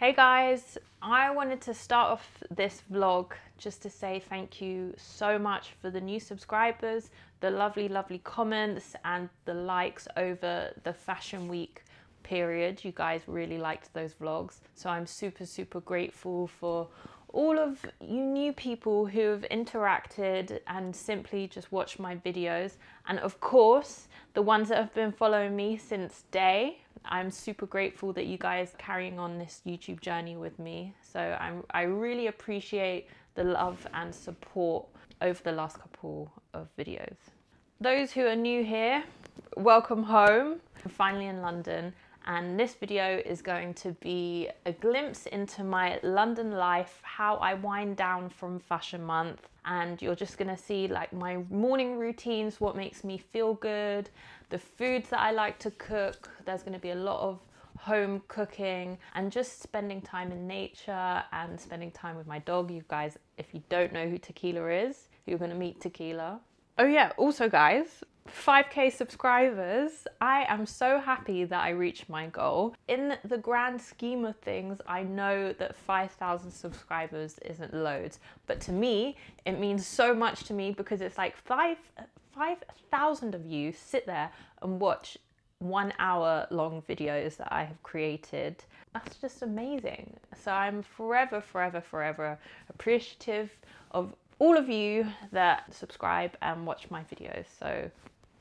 Hey guys, I wanted to start off this vlog just to say thank you so much for the new subscribers, the lovely, lovely comments, and the likes over the Fashion Week period. You guys really liked those vlogs. So I'm super, super grateful for all of you new people who have interacted and simply just watched my videos. And of course, the ones that have been following me since day I'm super grateful that you guys are carrying on this YouTube journey with me. So I'm, I really appreciate the love and support over the last couple of videos. Those who are new here, welcome home. I'm finally in London and this video is going to be a glimpse into my London life, how I wind down from fashion month and you're just gonna see like my morning routines, what makes me feel good, the foods that I like to cook. There's gonna be a lot of home cooking and just spending time in nature and spending time with my dog. You guys, if you don't know who Tequila is, you're gonna meet Tequila. Oh yeah, also guys, 5k subscribers. I am so happy that I reached my goal. In the grand scheme of things, I know that 5,000 subscribers isn't loads, but to me, it means so much to me because it's like 5 5,000 of you sit there and watch one hour long videos that I have created. That's just amazing. So I'm forever, forever, forever appreciative of all of you that subscribe and watch my videos. So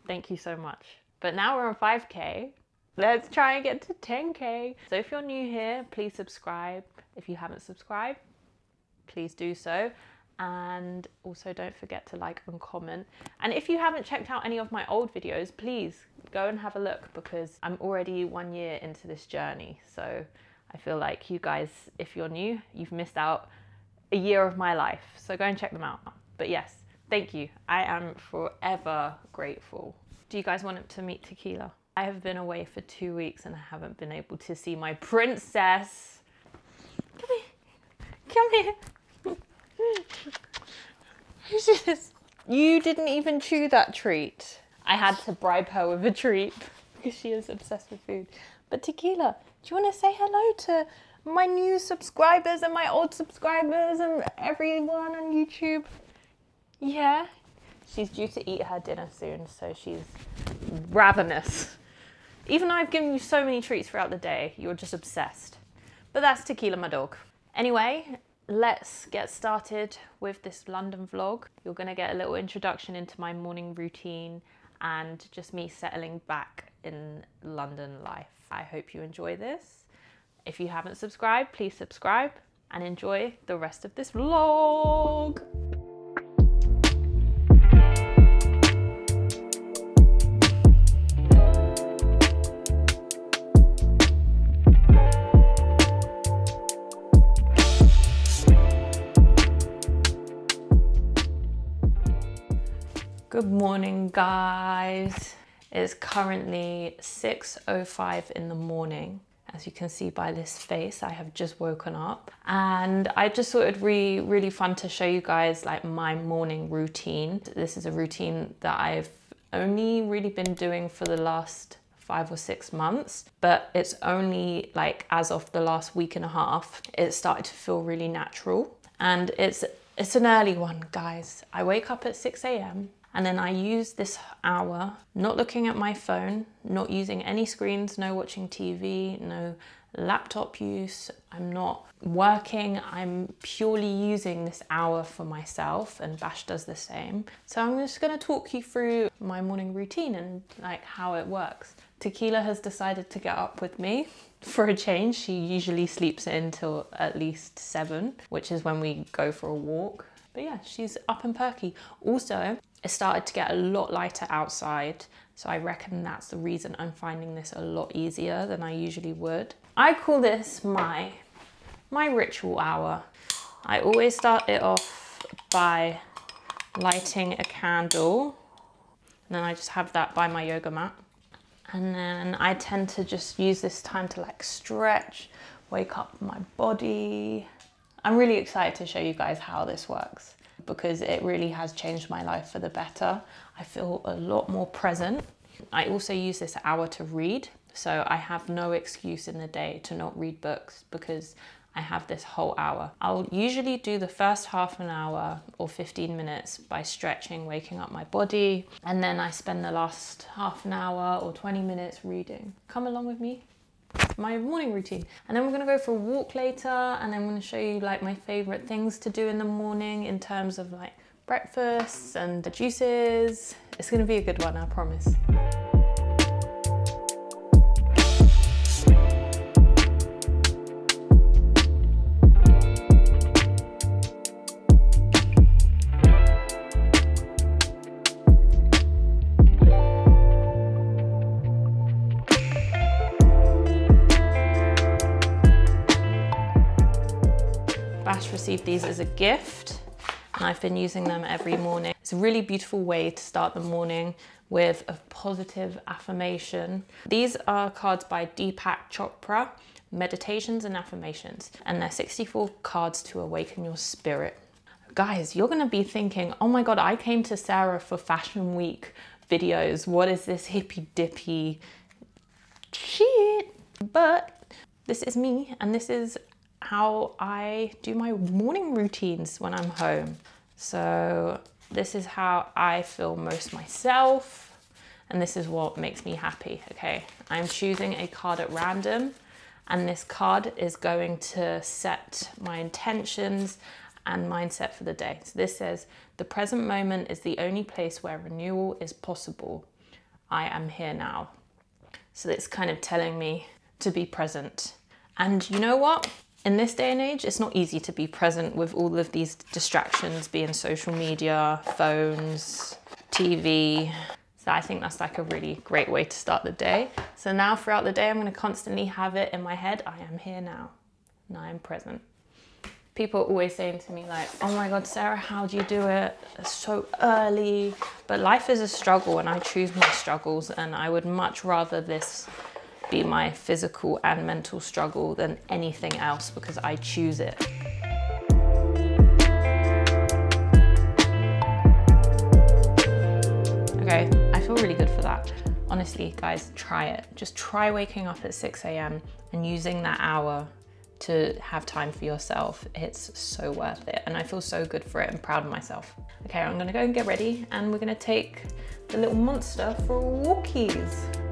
Thank you so much. But now we're on 5K. Let's try and get to 10K. So if you're new here, please subscribe. If you haven't subscribed, please do so. And also don't forget to like and comment. And if you haven't checked out any of my old videos, please go and have a look because I'm already one year into this journey. So I feel like you guys, if you're new, you've missed out a year of my life. So go and check them out. But yes, Thank you. I am forever grateful. Do you guys want to meet Tequila? I have been away for two weeks and I haven't been able to see my princess. Come here. Come here. Who's this? You didn't even chew that treat. I had to bribe her with a treat because she is obsessed with food. But Tequila, do you want to say hello to my new subscribers and my old subscribers and everyone on YouTube? Yeah. She's due to eat her dinner soon, so she's ravenous. Even though I've given you so many treats throughout the day, you're just obsessed. But that's Tequila, my dog. Anyway, let's get started with this London vlog. You're gonna get a little introduction into my morning routine and just me settling back in London life. I hope you enjoy this. If you haven't subscribed, please subscribe and enjoy the rest of this vlog. Good morning, guys. It's currently 6.05 in the morning. As you can see by this face, I have just woken up and I just thought it'd be really fun to show you guys like my morning routine. This is a routine that I've only really been doing for the last five or six months, but it's only like as of the last week and a half, it started to feel really natural. And it's it's an early one, guys. I wake up at 6 a.m. And then I use this hour not looking at my phone, not using any screens, no watching TV, no laptop use. I'm not working, I'm purely using this hour for myself and Bash does the same. So I'm just gonna talk you through my morning routine and like how it works. Tequila has decided to get up with me for a change. She usually sleeps until at least seven, which is when we go for a walk. But yeah, she's up and perky. Also, it started to get a lot lighter outside. So I reckon that's the reason I'm finding this a lot easier than I usually would. I call this my, my ritual hour. I always start it off by lighting a candle. And then I just have that by my yoga mat. And then I tend to just use this time to like stretch, wake up my body. I'm really excited to show you guys how this works because it really has changed my life for the better. I feel a lot more present. I also use this hour to read. So I have no excuse in the day to not read books because I have this whole hour. I'll usually do the first half an hour or 15 minutes by stretching, waking up my body, and then I spend the last half an hour or 20 minutes reading. Come along with me. My morning routine. And then we're gonna go for a walk later, and I'm gonna show you like my favorite things to do in the morning in terms of like breakfasts and juices. It's gonna be a good one, I promise. Received these as a gift and I've been using them every morning. It's a really beautiful way to start the morning with a positive affirmation. These are cards by Deepak Chopra, Meditations and Affirmations, and they're 64 cards to awaken your spirit. Guys, you're gonna be thinking, oh my God, I came to Sarah for Fashion Week videos. What is this hippy dippy shit? But this is me and this is how I do my morning routines when I'm home. So this is how I feel most myself and this is what makes me happy, okay? I'm choosing a card at random and this card is going to set my intentions and mindset for the day. So this says, the present moment is the only place where renewal is possible. I am here now. So it's kind of telling me to be present. And you know what? In this day and age, it's not easy to be present with all of these distractions being social media, phones, TV. So I think that's like a really great way to start the day. So now throughout the day, I'm gonna constantly have it in my head, I am here now, and I am present. People are always saying to me like, oh my God, Sarah, how do you do it? It's so early. But life is a struggle and I choose my struggles and I would much rather this be my physical and mental struggle than anything else because I choose it. Okay, I feel really good for that. Honestly, guys, try it. Just try waking up at 6 a.m. and using that hour to have time for yourself. It's so worth it. And I feel so good for it and proud of myself. Okay, I'm gonna go and get ready and we're gonna take the little monster for walkies.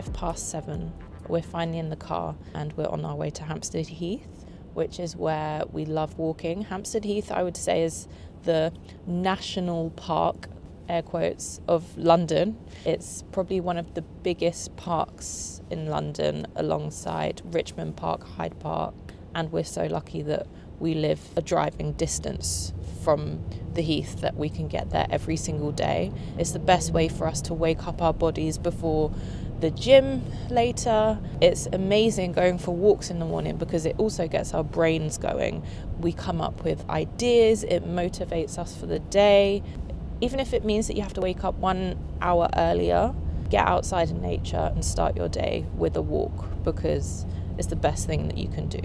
Five past seven. We're finally in the car and we're on our way to Hampstead Heath, which is where we love walking. Hampstead Heath, I would say, is the national park, air quotes, of London. It's probably one of the biggest parks in London alongside Richmond Park, Hyde Park, and we're so lucky that we live a driving distance from the heath that we can get there every single day. It's the best way for us to wake up our bodies before the gym later. It's amazing going for walks in the morning because it also gets our brains going. We come up with ideas, it motivates us for the day. Even if it means that you have to wake up one hour earlier, get outside in nature and start your day with a walk because it's the best thing that you can do.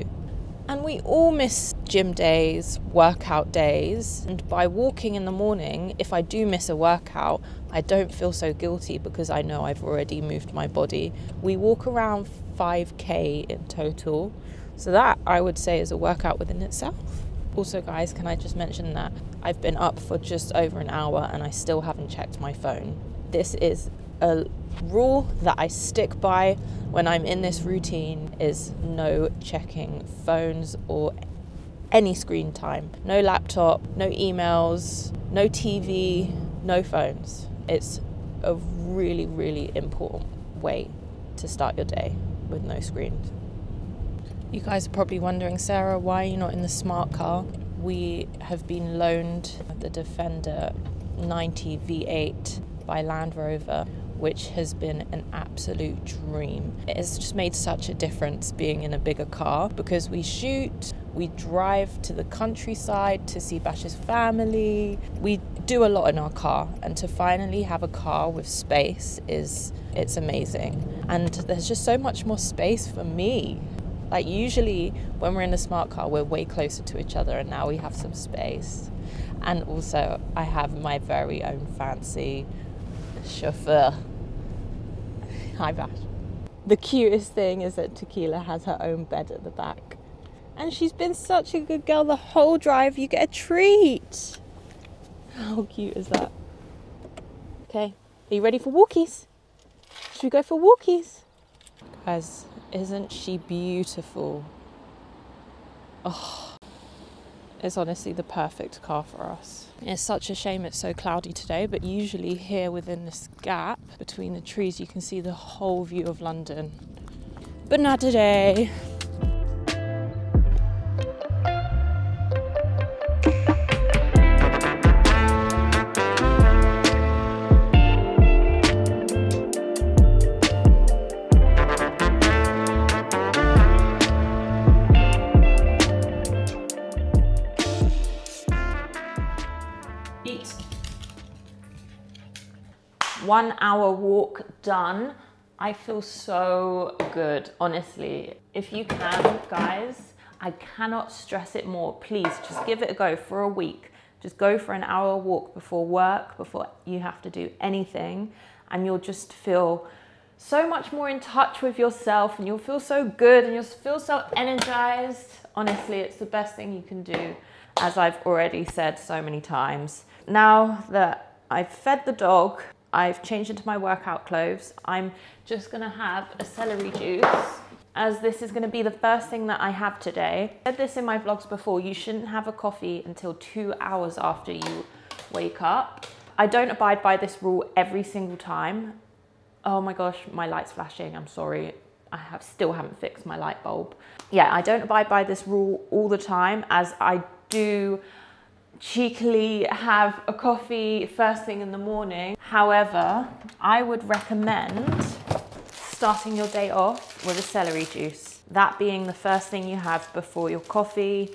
And we all miss gym days, workout days. And by walking in the morning, if I do miss a workout, I don't feel so guilty because I know I've already moved my body. We walk around 5k in total. So that I would say is a workout within itself. Also, guys, can I just mention that I've been up for just over an hour and I still haven't checked my phone. This is a rule that I stick by when I'm in this routine is no checking phones or any screen time. No laptop, no emails, no TV, no phones. It's a really, really important way to start your day with no screens. You guys are probably wondering, Sarah, why are you not in the smart car? We have been loaned the Defender 90 V8 by Land Rover which has been an absolute dream. It has just made such a difference being in a bigger car because we shoot, We drive to the countryside to see Bash's family. We do a lot in our car, and to finally have a car with space is it's amazing. And there's just so much more space for me. Like usually when we're in a smart car, we're way closer to each other, and now we have some space. And also, I have my very own fancy chauffeur. The cutest thing is that Tequila has her own bed at the back. And she's been such a good girl the whole drive. You get a treat. How cute is that? Okay, are you ready for walkies? Should we go for walkies? Guys, isn't she beautiful? Oh, it's honestly the perfect car for us. It's such a shame it's so cloudy today, but usually here within this gap between the trees, you can see the whole view of London. But not today. One hour walk done. I feel so good, honestly. If you can, guys, I cannot stress it more. Please just give it a go for a week. Just go for an hour walk before work, before you have to do anything, and you'll just feel so much more in touch with yourself and you'll feel so good and you'll feel so energized. Honestly, it's the best thing you can do, as I've already said so many times. Now that I've fed the dog, I've changed into my workout clothes. I'm just gonna have a celery juice as this is gonna be the first thing that I have today. I said this in my vlogs before, you shouldn't have a coffee until two hours after you wake up. I don't abide by this rule every single time. Oh my gosh, my light's flashing, I'm sorry. I have still haven't fixed my light bulb. Yeah, I don't abide by this rule all the time as I do cheekily have a coffee first thing in the morning. However, I would recommend starting your day off with a celery juice. That being the first thing you have before your coffee,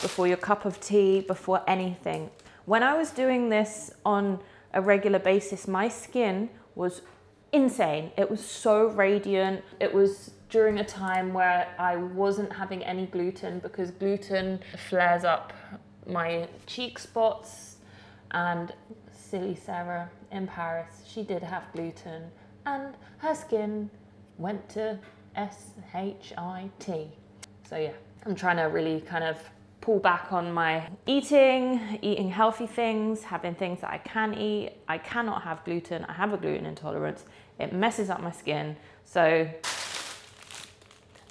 before your cup of tea, before anything. When I was doing this on a regular basis, my skin was insane. It was so radiant. It was during a time where I wasn't having any gluten because gluten flares up my cheek spots and silly Sarah in Paris, she did have gluten and her skin went to S-H-I-T. So yeah, I'm trying to really kind of pull back on my eating, eating healthy things, having things that I can eat. I cannot have gluten. I have a gluten intolerance. It messes up my skin. So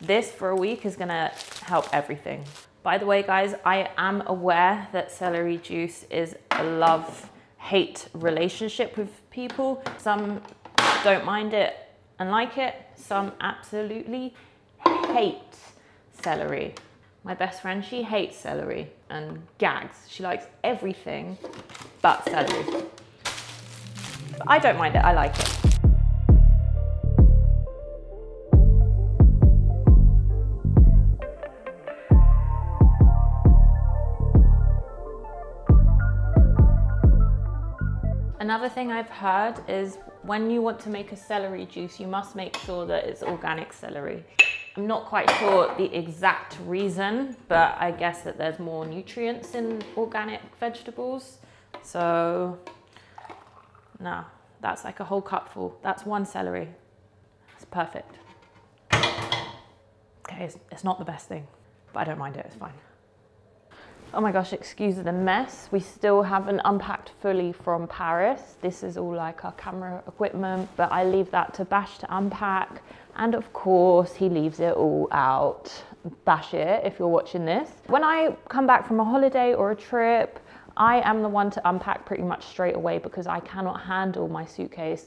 this for a week is gonna help everything. By the way, guys, I am aware that celery juice is a love-hate relationship with people. Some don't mind it and like it. Some absolutely hate celery. My best friend, she hates celery and gags. She likes everything but celery. But I don't mind it, I like it. Another thing I've heard is when you want to make a celery juice, you must make sure that it's organic celery. I'm not quite sure the exact reason, but I guess that there's more nutrients in organic vegetables. So, no, that's like a whole cupful. That's one celery. It's perfect. Okay, it's, it's not the best thing, but I don't mind it, it's fine. Oh my gosh, excuse the mess. We still haven't unpacked fully from Paris. This is all like our camera equipment, but I leave that to Bash to unpack. And of course, he leaves it all out. Bash it if you're watching this. When I come back from a holiday or a trip, I am the one to unpack pretty much straight away because I cannot handle my suitcase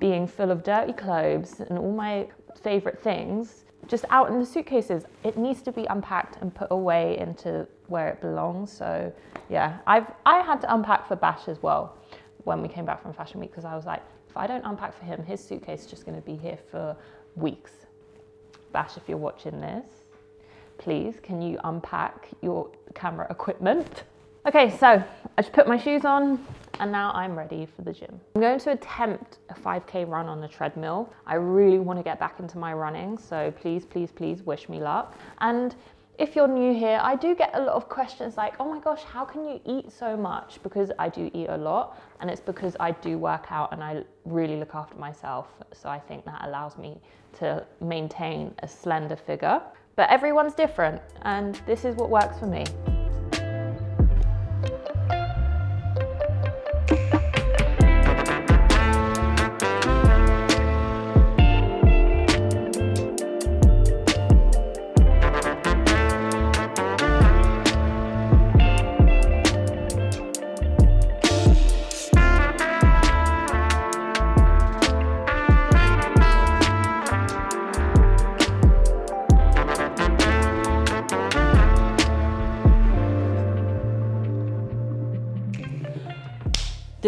being full of dirty clothes and all my favorite things just out in the suitcases. It needs to be unpacked and put away into where it belongs. So yeah, I've I had to unpack for Bash as well when we came back from Fashion Week because I was like, if I don't unpack for him, his suitcase is just going to be here for weeks. Bash, if you're watching this, please can you unpack your camera equipment? Okay, so I just put my shoes on and now I'm ready for the gym. I'm going to attempt a 5K run on the treadmill. I really want to get back into my running, so please, please, please wish me luck. And if you're new here, I do get a lot of questions like, oh my gosh, how can you eat so much? Because I do eat a lot, and it's because I do work out and I really look after myself. So I think that allows me to maintain a slender figure. But everyone's different, and this is what works for me.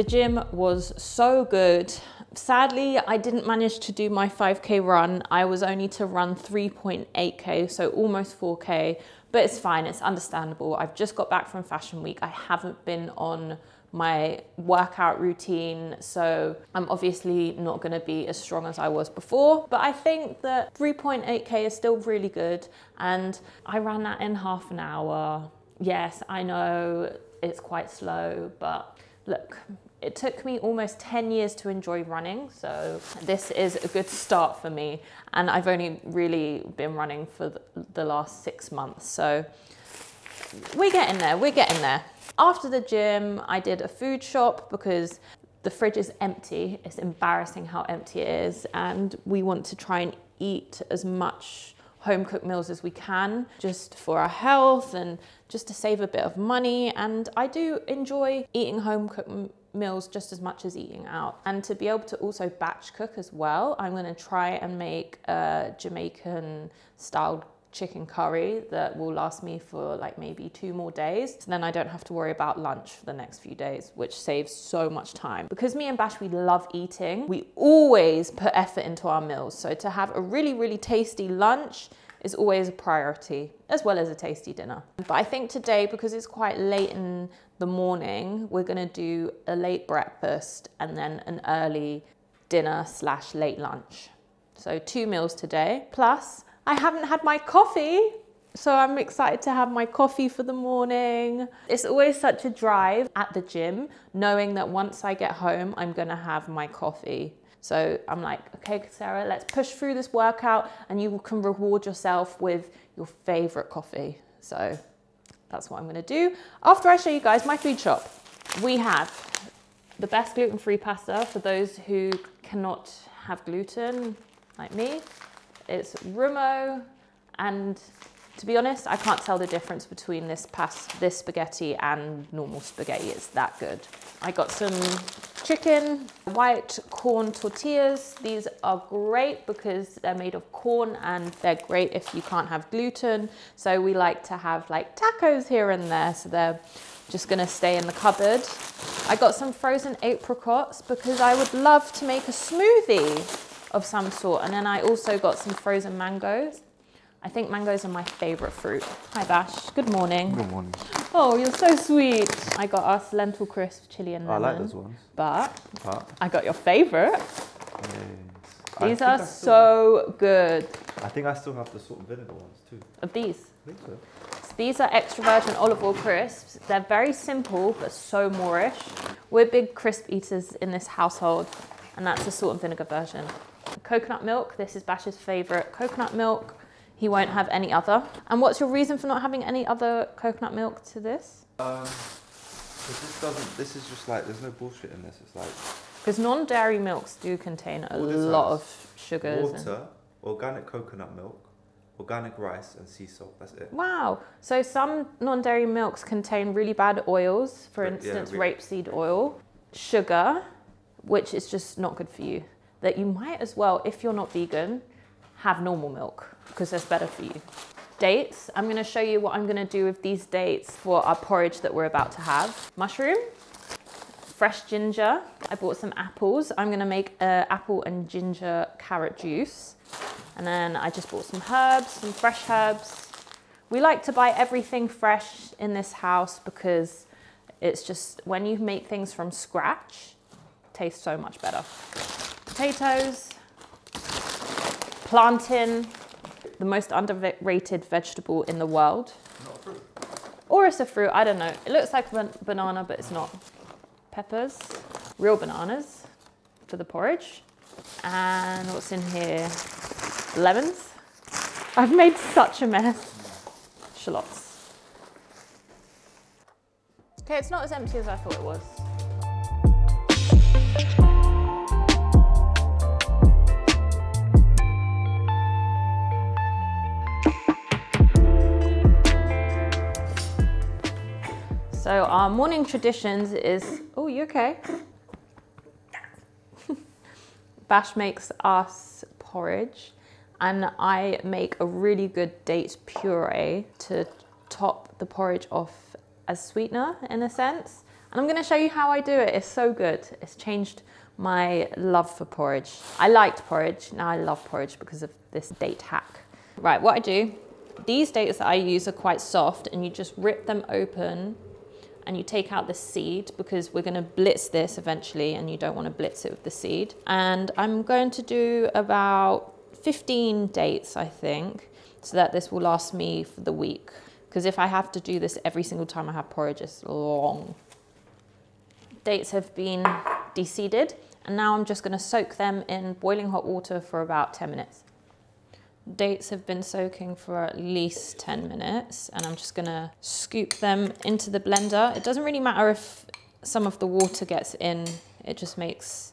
Gym was so good. Sadly, I didn't manage to do my 5K run. I was only to run 3.8K, so almost 4K, but it's fine, it's understandable. I've just got back from Fashion Week. I haven't been on my workout routine, so I'm obviously not gonna be as strong as I was before, but I think that 3.8K is still really good, and I ran that in half an hour. Yes, I know it's quite slow, but look, it took me almost 10 years to enjoy running, so this is a good start for me. And I've only really been running for the last six months, so we're getting there, we're getting there. After the gym, I did a food shop because the fridge is empty. It's embarrassing how empty it is, and we want to try and eat as much home cooked meals as we can, just for our health and just to save a bit of money. And I do enjoy eating home cooked meals just as much as eating out. And to be able to also batch cook as well, I'm gonna try and make a Jamaican styled chicken curry that will last me for like maybe two more days. So then I don't have to worry about lunch for the next few days, which saves so much time. Because me and Bash, we love eating, we always put effort into our meals. So to have a really, really tasty lunch is always a priority, as well as a tasty dinner. But I think today, because it's quite late in the morning, we're gonna do a late breakfast and then an early dinner slash late lunch. So two meals today, plus I haven't had my coffee. So I'm excited to have my coffee for the morning. It's always such a drive at the gym, knowing that once I get home, I'm gonna have my coffee. So I'm like, okay, Sarah, let's push through this workout and you can reward yourself with your favorite coffee. So that's what I'm gonna do. After I show you guys my food shop, we have the best gluten-free pasta for those who cannot have gluten, like me. It's Rummo, and to be honest, I can't tell the difference between this past this spaghetti and normal spaghetti. It's that good. I got some chicken, white corn tortillas. These are great because they're made of corn and they're great if you can't have gluten. So we like to have like tacos here and there. So they're just gonna stay in the cupboard. I got some frozen apricots because I would love to make a smoothie of some sort. And then I also got some frozen mangoes. I think mangoes are my favorite fruit. Hi Bash, good morning. Good morning. Oh, you're so sweet. I got us lentil crisp, chili and lemon. I like those ones. But But I got your favorite. yes. These are so good. I think I still have the salt and vinegar ones too. Of these. I think so. So these are extra virgin olive oil crisps. They're very simple but so Moorish. We're big crisp eaters in this household, and that's the salt and vinegar version. Coconut milk. This is Bash's favorite coconut milk. He won't have any other. And what's your reason for not having any other coconut milk to this? Um, this doesn't. This is just like there's no bullshit in this. It's like Because non-dairy milks do contain a lot of sugars. and- water, organic coconut milk, organic rice, and sea salt. That's it. Wow. So some non-dairy milks contain really bad oils, for yeah, instance, rapeseed oil, sugar, which is just not good for you. That you might as well, if you're not vegan, have normal milk because that's better for you. Dates. I'm going to show you what I'm going to do with these dates for our porridge that we're about to have. Mushroom, fresh ginger. I bought some apples. I'm going to make a apple and ginger carrot juice. And then I just bought some herbs, some fresh herbs. We like to buy everything fresh in this house because it's just when you make things from scratch, tastes so much better. Potatoes, plantain, the most underrated vegetable in the world. Or it's a fruit, I don't know. It looks like a banana, but it's not. Peppers, real bananas for the porridge. And what's in here? Lemons. I've made such a mess. Shallots. Okay, it's not as empty as I thought it was. Our morning traditions is, oh, you okay? Bash makes us porridge and I make a really good date puree to top the porridge off as sweetener in a sense. And I'm gonna show you how I do it. It's so good. It's changed my love for porridge. I liked porridge, now I love porridge because of this date hack. Right, what I do, these dates that I use are quite soft and you just rip them open and you take out the seed because we're going to blitz this eventually and you don't want to blitz it with the seed. And I'm going to do about 15 dates, I think, so that this will last me for the week. Because if I have to do this every single time I have porridge, it's long. Dates have been de-seeded and now I'm just going to soak them in boiling hot water for about 10 minutes. Dates have been soaking for at least 10 minutes and I'm just gonna scoop them into the blender. It doesn't really matter if some of the water gets in, it just makes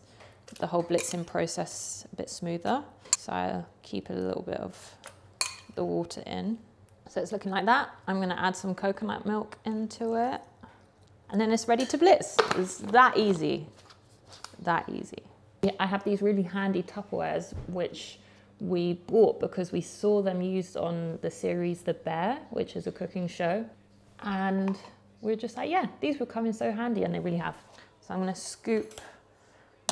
the whole blitzing process a bit smoother. So I'll keep a little bit of the water in. So it's looking like that. I'm gonna add some coconut milk into it and then it's ready to blitz. It's that easy, that easy. I have these really handy Tupperwares which we bought because we saw them used on the series The Bear, which is a cooking show. And we are just like, yeah, these would come in so handy, and they really have. So I'm gonna scoop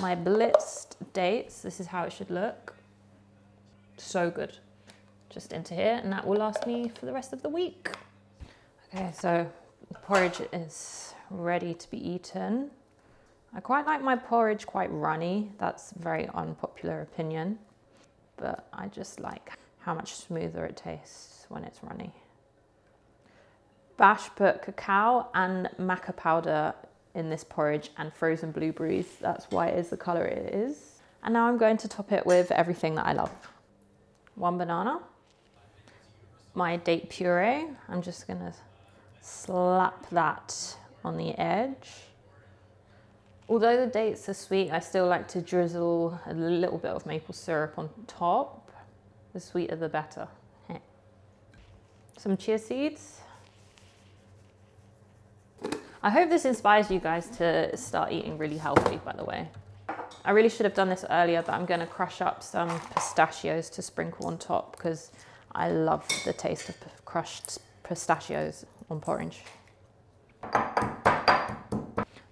my blitzed dates. This is how it should look. So good. Just into here, and that will last me for the rest of the week. Okay, so the porridge is ready to be eaten. I quite like my porridge quite runny. That's very unpopular opinion but I just like how much smoother it tastes when it's runny. Bash put cacao and maca powder in this porridge and frozen blueberries. That's why it is the color it is. And now I'm going to top it with everything that I love. One banana, my date puree. I'm just gonna slap that on the edge. Although the dates are sweet, I still like to drizzle a little bit of maple syrup on top. The sweeter the better. Some chia seeds. I hope this inspires you guys to start eating really healthy, by the way. I really should have done this earlier, but I'm gonna crush up some pistachios to sprinkle on top because I love the taste of crushed pistachios on porridge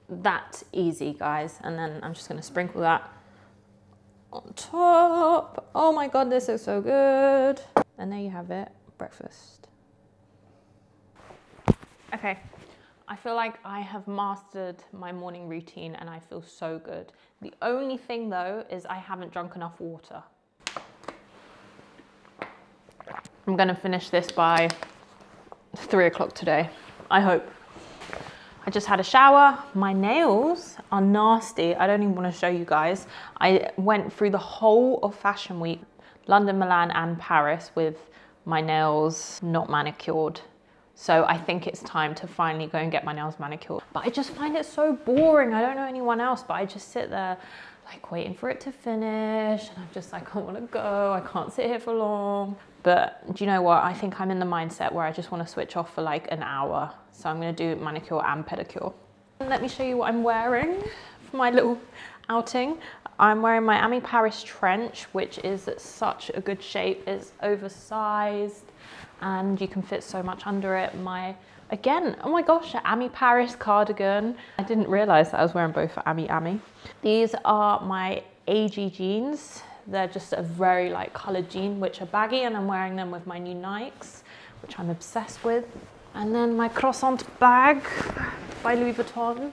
that easy, guys. And then I'm just gonna sprinkle that on top. Oh my God, this is so good. And there you have it, breakfast. Okay, I feel like I have mastered my morning routine and I feel so good. The only thing though is I haven't drunk enough water. I'm gonna finish this by three o'clock today, I hope. I just had a shower. My nails are nasty. I don't even want to show you guys. I went through the whole of Fashion Week, London, Milan and Paris with my nails not manicured. So I think it's time to finally go and get my nails manicured. But I just find it so boring. I don't know anyone else, but I just sit there like waiting for it to finish. And I'm just like, I want to go. I can't sit here for long. But do you know what? I think I'm in the mindset where I just want to switch off for like an hour. So I'm going to do manicure and pedicure. Let me show you what I'm wearing for my little outing. I'm wearing my Ami Paris trench, which is such a good shape. It's oversized and you can fit so much under it. My, again, oh my gosh, Ami Paris cardigan. I didn't realize that I was wearing both for Ami Ami. These are my AG jeans. They're just a very light colored jean, which are baggy and I'm wearing them with my new Nikes, which I'm obsessed with. And then my croissant bag by Louis Vuitton.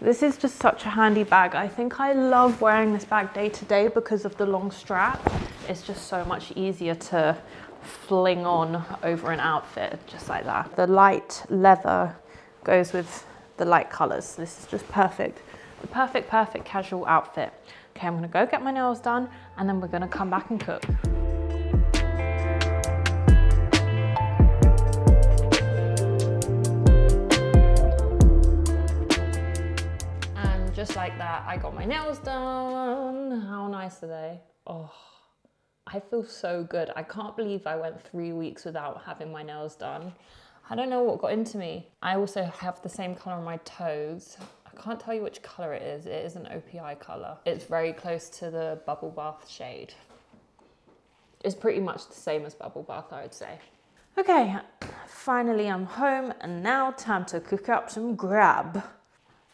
This is just such a handy bag. I think I love wearing this bag day to day because of the long strap. It's just so much easier to fling on over an outfit, just like that. The light leather goes with the light colors. This is just perfect. The perfect, perfect casual outfit. Okay, I'm gonna go get my nails done and then we're gonna come back and cook. And just like that, I got my nails done. How nice are they? Oh, I feel so good. I can't believe I went three weeks without having my nails done. I don't know what got into me. I also have the same color on my toes. I can't tell you which color it is. It is an OPI color. It's very close to the bubble bath shade. It's pretty much the same as bubble bath, I would say. Okay, finally I'm home and now time to cook up some grab.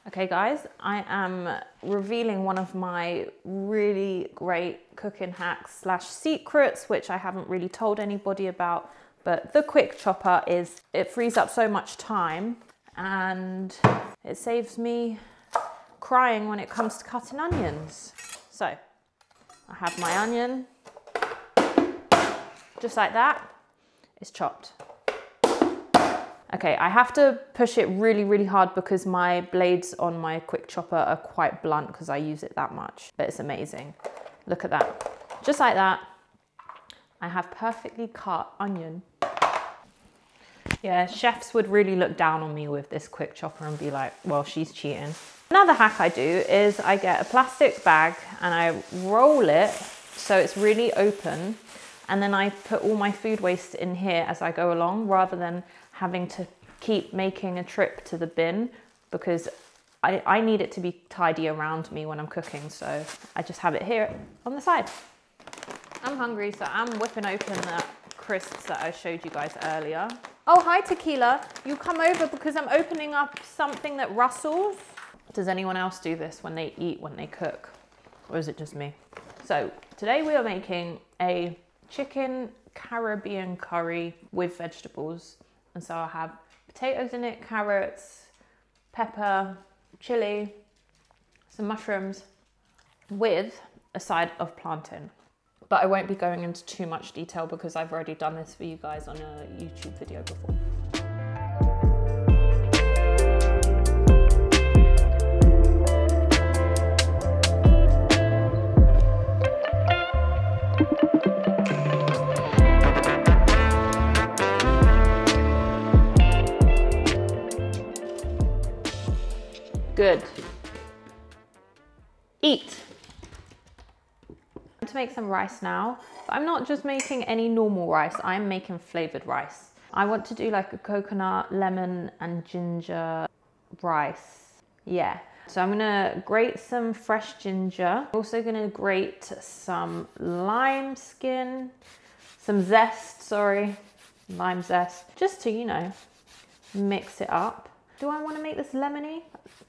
Okay guys, I am revealing one of my really great cooking hacks slash secrets, which I haven't really told anybody about, but the quick chopper is, it frees up so much time and it saves me crying when it comes to cutting onions. So I have my onion, just like that, it's chopped. Okay, I have to push it really, really hard because my blades on my quick chopper are quite blunt because I use it that much, but it's amazing. Look at that. Just like that, I have perfectly cut onion. Yeah, chefs would really look down on me with this quick chopper and be like, well, she's cheating. Another hack I do is I get a plastic bag and I roll it so it's really open and then I put all my food waste in here as I go along rather than having to keep making a trip to the bin because I, I need it to be tidy around me when I'm cooking. So I just have it here on the side. I'm hungry, so I'm whipping open the crisps that I showed you guys earlier. Oh, hi Tequila. You come over because I'm opening up something that rustles. Does anyone else do this when they eat, when they cook? Or is it just me? So today we are making a chicken Caribbean curry with vegetables. And so I have potatoes in it, carrots, pepper, chili, some mushrooms with a side of plantain. But I won't be going into too much detail because I've already done this for you guys on a YouTube video before. Good. Eat. To make some rice now, but I'm not just making any normal rice, I'm making flavored rice. I want to do like a coconut, lemon and ginger rice. Yeah. So I'm gonna grate some fresh ginger. Also gonna grate some lime skin, some zest, sorry, lime zest, just to, you know, mix it up. Do I want to make this lemony?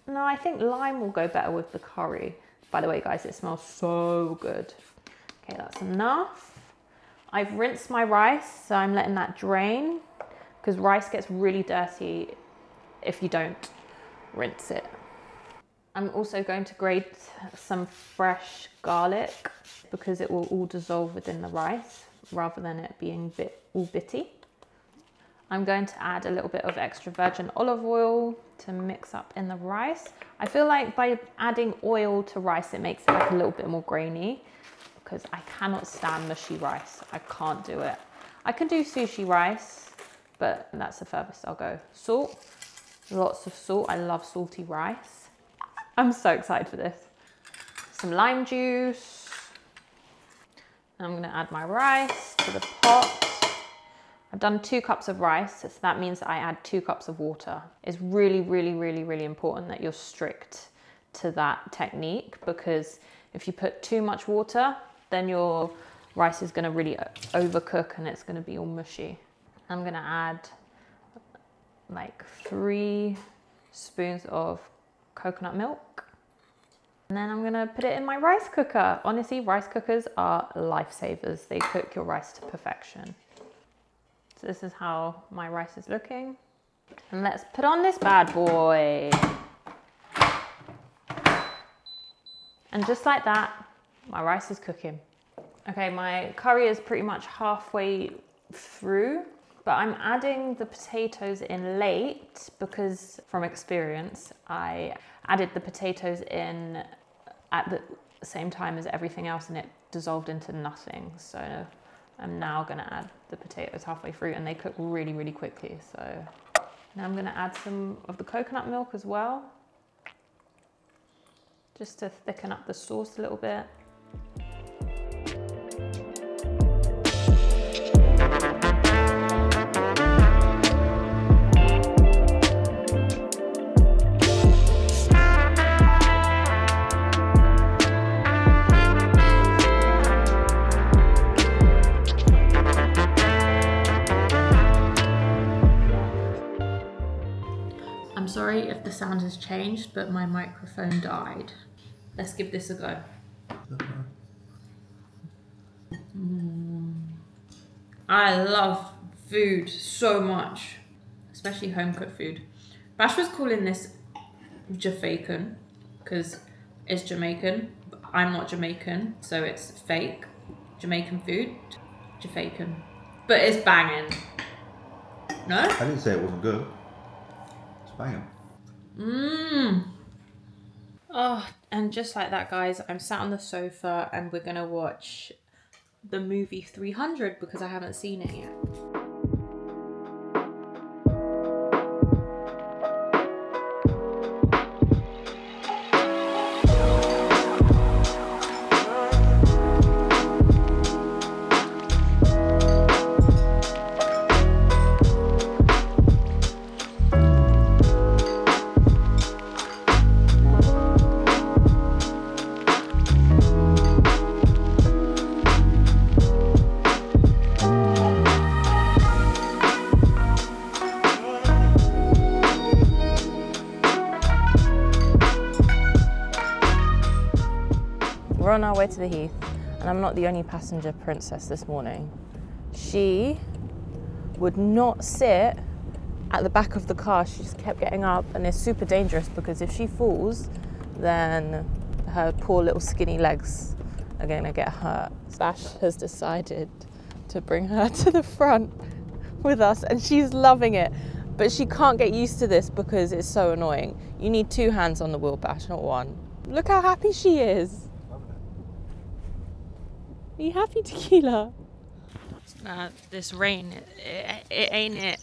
No, I think lime will go better with the curry. By the way, guys, it smells so good. Okay, that's enough. I've rinsed my rice, so I'm letting that drain because rice gets really dirty if you don't rinse it. I'm also going to grate some fresh garlic because it will all dissolve within the rice rather than it being bit all bitty. I'm going to add a little bit of extra virgin olive oil to mix up in the rice. I feel like by adding oil to rice, it makes it like a little bit more grainy because I cannot stand mushy rice. I can't do it. I can do sushi rice, but that's the furthest I'll go. Salt, lots of salt. I love salty rice. I'm so excited for this. Some lime juice. I'm gonna add my rice to the pot. I've done two cups of rice, so that means I add two cups of water. It's really, really, really, really important that you're strict to that technique because if you put too much water, then your rice is gonna really overcook and it's gonna be all mushy. I'm gonna add like three spoons of coconut milk. And then I'm gonna put it in my rice cooker. Honestly, rice cookers are lifesavers. They cook your rice to perfection. So this is how my rice is looking. And let's put on this bad boy. And just like that, my rice is cooking. Okay, my curry is pretty much halfway through, but I'm adding the potatoes in late because from experience, I added the potatoes in at the same time as everything else and it dissolved into nothing. So I'm now gonna add the potatoes halfway through and they cook really, really quickly. So now I'm gonna add some of the coconut milk as well, just to thicken up the sauce a little bit. Sound has changed, but my microphone died. Let's give this a go. Mm. I love food so much, especially home cooked food. Bash was calling this Jafaican because it's Jamaican. I'm not Jamaican, so it's fake Jamaican food. Jafaican. But it's banging. No? I didn't say it wasn't good. It's banging. Mmm. Oh, and just like that, guys, I'm sat on the sofa and we're gonna watch the movie 300 because I haven't seen it yet. Way to the Heath, and I'm not the only passenger princess this morning. She would not sit at the back of the car. She just kept getting up, and it's super dangerous because if she falls, then her poor little skinny legs are going to get hurt. Bash has decided to bring her to the front with us, and she's loving it. But she can't get used to this because it's so annoying. You need two hands on the wheel, Bash, not one. Look how happy she is. Are you happy, Tequila? Uh, this rain, it, it, it ain't it.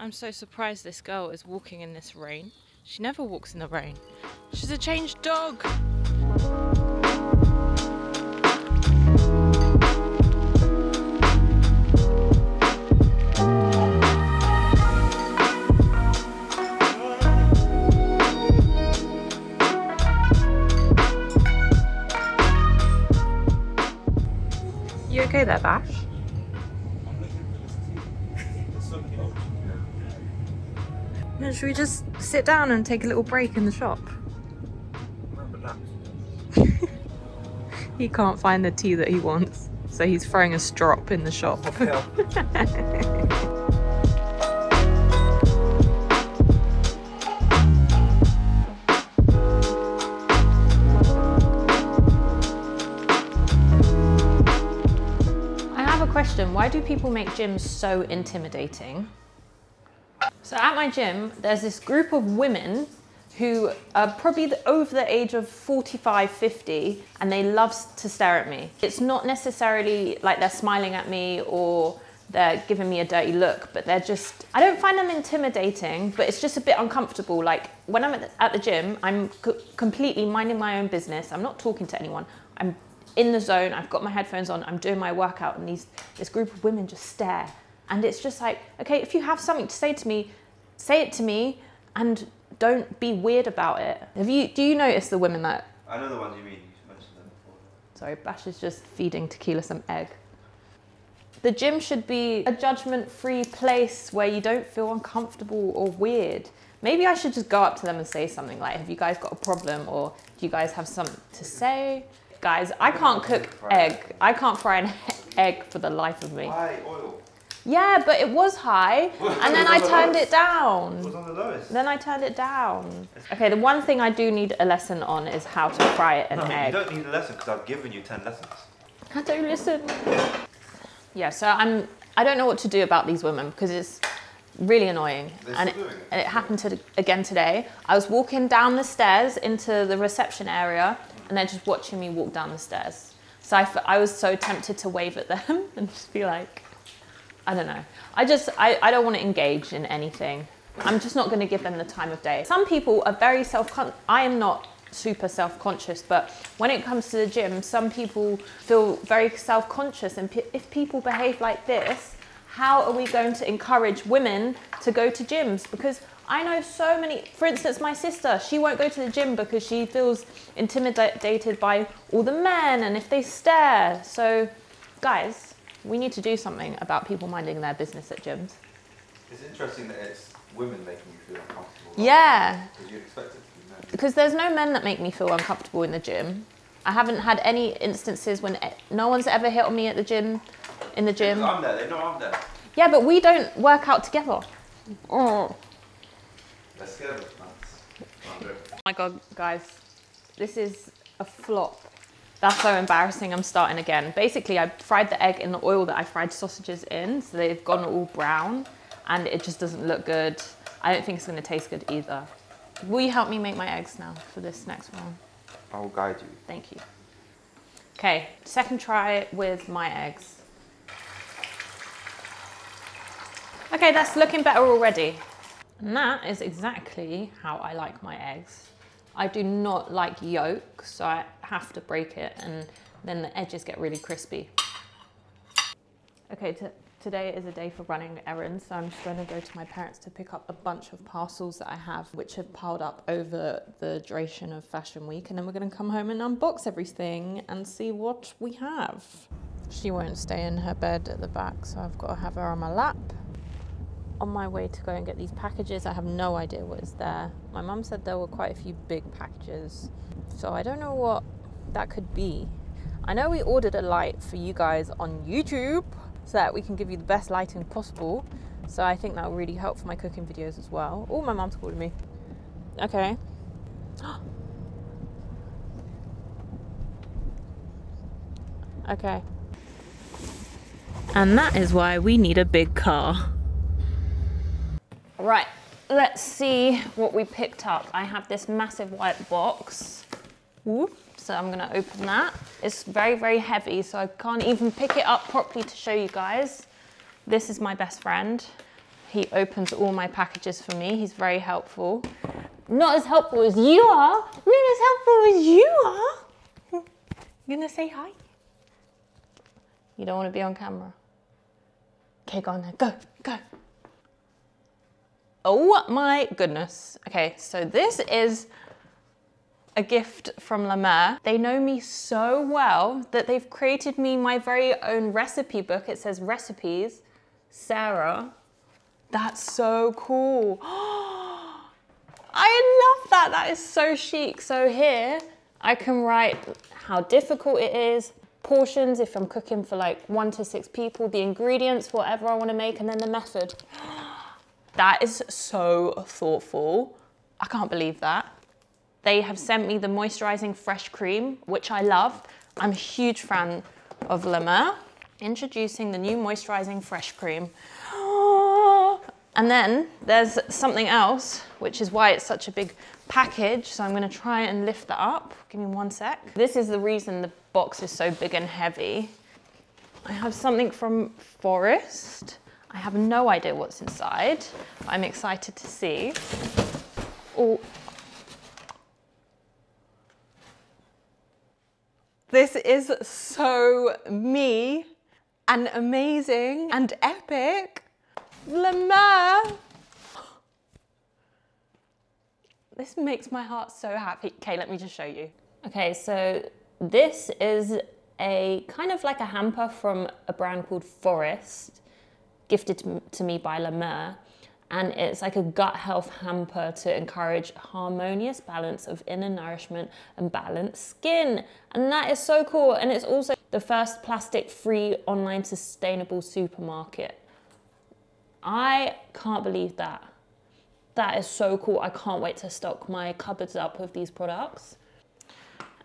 I'm so surprised this girl is walking in this rain. She never walks in the rain. She's a changed dog. You okay there, Bash? Should we just sit down and take a little break in the shop? he can't find the tea that he wants, so he's throwing a strop in the shop. Why do people make gyms so intimidating? So at my gym, there's this group of women who are probably over the age of 45, 50, and they love to stare at me. It's not necessarily like they're smiling at me or they're giving me a dirty look, but they're just, I don't find them intimidating, but it's just a bit uncomfortable. Like when I'm at the, at the gym, I'm co- completely minding my own business. I'm not talking to anyone. I'm in the zone. I've got my headphones on. I'm doing my workout, and these this group of women just stare. And it's just like, okay, if you have something to say to me, say it to me, and don't be weird about it. Have you? Do you notice the women that? I know the ones you mean. You mentioned them before. Sorry, Bash is just feeding Tequila some egg. The gym should be a judgment-free place where you don't feel uncomfortable or weird. Maybe I should just go up to them and say something like, "Have you guys got a problem?" or "Do you guys have something to say?" Guys, I can't cook egg. I can't fry an egg for the life of me. Why oil? Yeah, but it was high, and then I was on the turned it down. It was on the lowest. Then I turned it down. Okay, the one thing I do need a lesson on is how to fry an no, you don't need a lesson because I've given you 10 lessons. I don't listen. Yeah, so I'm. I don't know what to do about these women because it's really annoying, and it. and it happened to again today. I was walking down the stairs into the reception area, and they're just watching me walk down the stairs. So I, I was so tempted to wave at them and just be like, I don't know. I just I, I don't want to engage in anything. I'm just not going to give them the time of day. Some people are very self I am not super self-conscious, but when it comes to the gym, some people feel very self-conscious and pe- if people behave like this, how are we going to encourage women to go to gyms? Because I know so many, for instance, my sister, she won't go to the gym because she feels intimidated by all the men and if they stare. So, guys, we need to do something about people minding their business at gyms. It's interesting that it's women making you feel uncomfortable. Yeah. Because you'd expect it to be men. Because there's no men that make me feel uncomfortable in the gym. I haven't had any instances when no one's ever hit on me at the gym, in the gym. I'm there, they know I'm there. Yeah, but we don't work out together. Oh Of oh my god, guys, this is a flop. That's so embarrassing. I'm starting again. Basically, I fried the egg in the oil that I fried sausages in, so they've gone all brown, and it just doesn't look good. I don't think it's going to taste good either. Will you help me make my eggs now for this next one? I will guide you. Thank you. Okay, second try with my eggs. Okay, that's looking better already. And that is exactly how I like my eggs. I do not like yolk, so I have to break it and then the edges get really crispy. Okay, today is a day for running errands, so I'm just to go to my parents to pick up a bunch of parcels that I have, which have piled up over the duration of Fashion Week, and then we're going to come home and unbox everything and see what we have. She won't stay in her bed at the back, so I've got to have her on my lap. On my way to go and get these packages, I have no idea what is there. My mum said there were quite a few big packages, so I don't know what that could be. I know we ordered a light for you guys on YouTube so that we can give you the best lighting possible. So I think that will really help for my cooking videos as well. Oh, my mum's calling me. Okay. okay. And that is why we need a big car. Right, let's see what we picked up. I have this massive white box. Whoop. So I'm gonna open that. It's very, very heavy, so I can't even pick it up properly to show you guys. This is my best friend. He opens all my packages for me. He's very helpful. Not as helpful as you are. Not as helpful as you are. You gonna say hi? You don't wanna be on camera. Okay, go on then. Go, go. Oh my goodness. Okay, so this is a gift from La Mer. They know me so well that they've created me my very own recipe book. It says recipes, Sarah. That's so cool. I love that. That is so chic. So here I can write how difficult it is, portions if I'm cooking for like one to six people, the ingredients, whatever I want to make, and then the method. That is so thoughtful. I can't believe that. They have sent me the moisturizing fresh cream, which I love. I'm a huge fan of La Mer. Introducing the new moisturizing fresh cream. And then there's something else, which is why it's such a big package. So I'm gonna try and lift that up. Give me one sec. This is the reason the box is so big and heavy. I have something from Forest. I have no idea what's inside. I'm excited to see. Oh. This is so me and amazing and epic. Mer. This makes my heart so happy. Okay, let me just show you. Okay, so this is a kind of like a hamper from a brand called Forest, gifted to, me by Mer. And it's like a gut health hamper to encourage harmonious balance of inner nourishment and balanced skin. And that is so cool. And it's also the first plastic free online sustainable supermarket. I can't believe that. That is so cool. I can't wait to stock my cupboards up with these products.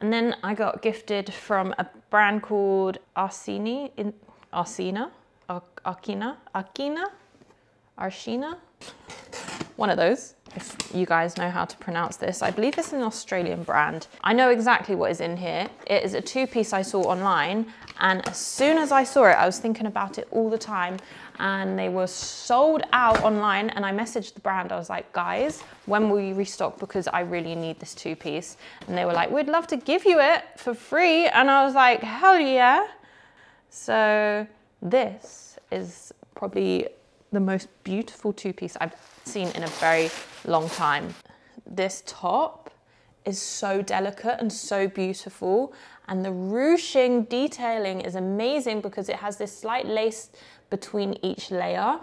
And then I got gifted from a brand called Arsini in Arsina, Arkina, Arkina, Arshina, one of those. If you guys know how to pronounce this, I believe it's an Australian brand. I know exactly what is in here. It is a two piece I saw online, and as soon as I saw it, I was thinking about it all the time. And they were sold out online. And I messaged the brand. I was like, guys, when will you restock? Because I really need this two piece. And they were like, we'd love to give you it for free. And I was like, hell yeah. So this is probably the most beautiful two piece I've seen in a very long time. This top is so delicate and so beautiful and the ruching detailing is amazing because it has this slight lace between each layer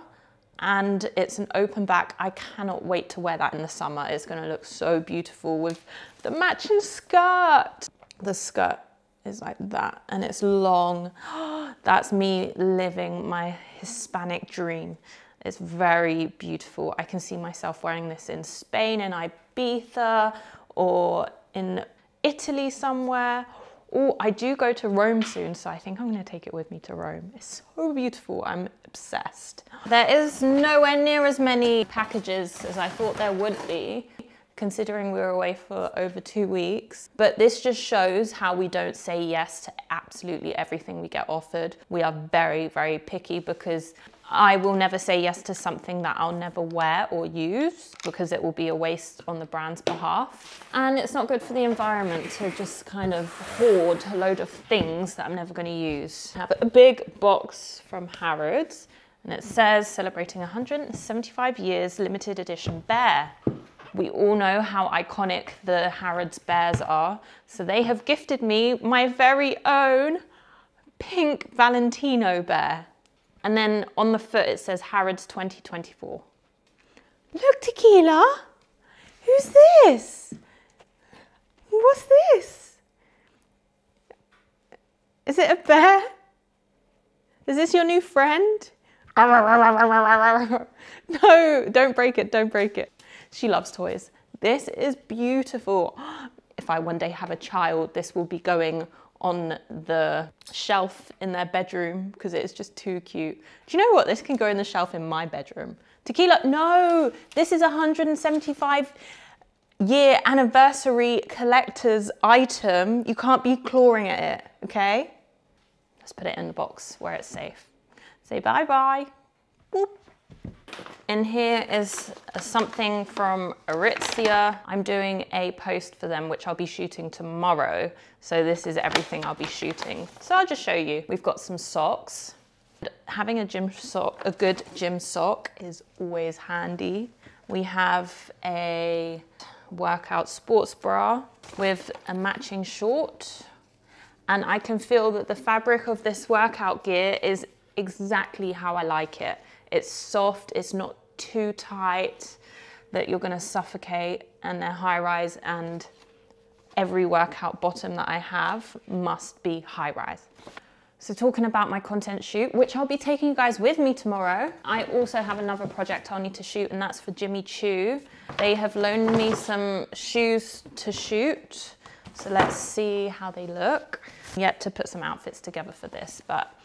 and it's an open back. I cannot wait to wear that in the summer. It's gonna look so beautiful with the matching skirt. The skirt is like that and it's long. That's me living my Hispanic dream. It's very beautiful. I can see myself wearing this in Spain, in Ibiza, or in Italy somewhere. Oh, I do go to Rome soon, so I think I'm going to take it with me to Rome. It's so beautiful. I'm obsessed. There is nowhere near as many packages as I thought there would be considering we were away for over two weeks. But this just shows how we don't say yes to absolutely everything we get offered. We are very, very picky because I will never say yes to something that I'll never wear or use because it will be a waste on the brand's behalf. And it's not good for the environment to just kind of hoard a load of things that I'm never going to use. I have a big box from Harrods and it says celebrating 175 years limited edition bear. We all know how iconic the Harrods bears are. So they have gifted me my very own pink Valentino bear. And then on the foot it says Harrods 2024. Look, Tequila. Who's this? What's this? Is it a bear? Is this your new friend? no, don't break it, don't break it. She loves toys. This is beautiful. If I one day have a child, this will be going on the shelf in their bedroom because it is just too cute. Do you know what? This can go in the shelf in my bedroom. Tequila, no, this is a 175 year anniversary collector's item. You can't be clawing at it, okay? Let's put it in the box where it's safe. Say bye-bye. And here is something from Aritzia. I'm doing a post for them, which I'll be shooting tomorrow. So this is everything I'll be shooting. So I'll just show you. We've got some socks. Having a gym sock, a good gym sock is always handy. We have a workout sports bra with a matching short. And I can feel that the fabric of this workout gear is exactly how I like it. It's soft, it's not too tight that you're gonna suffocate and they're high rise and every workout bottom that I have must be high rise. So talking about my content shoot, which I'll be taking you guys with me tomorrow. I also have another project I'll need to shoot and that's for Jimmy Choo. They have loaned me some shoes to shoot. So let's see how they look. Yet to put some outfits together for this, but